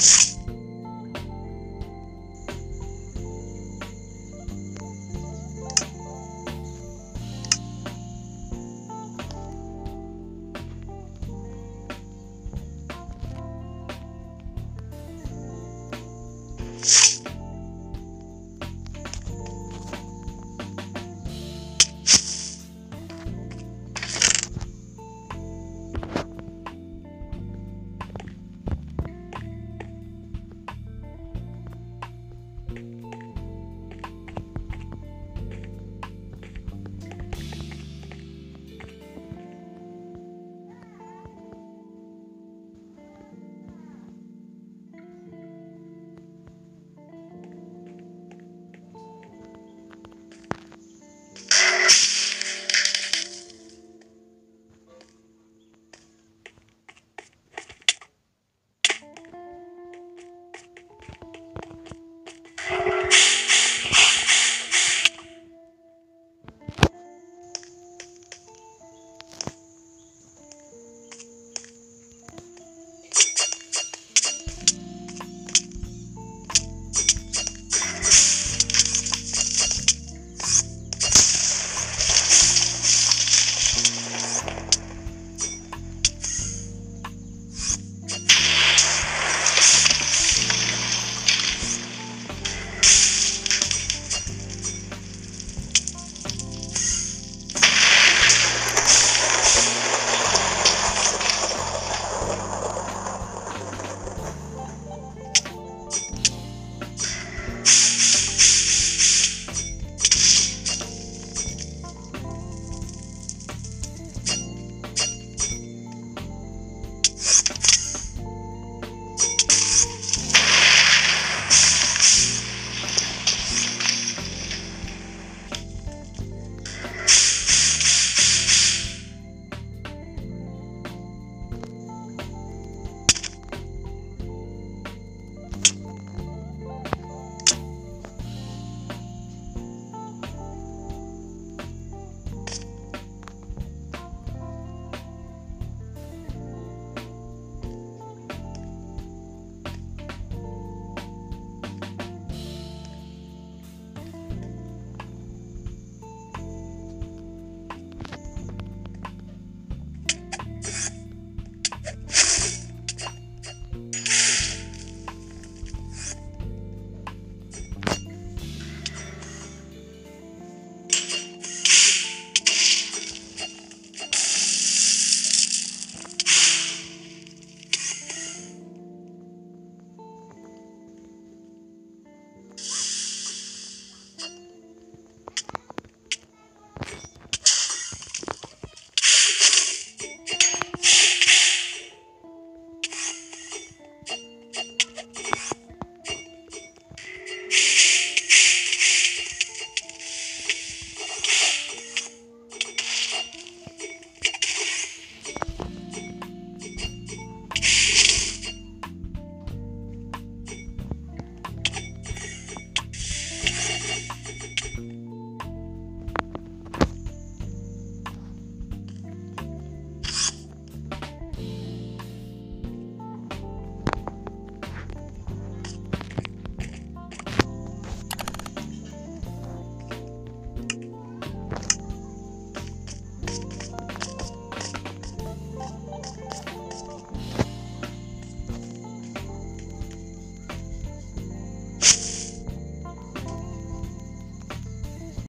you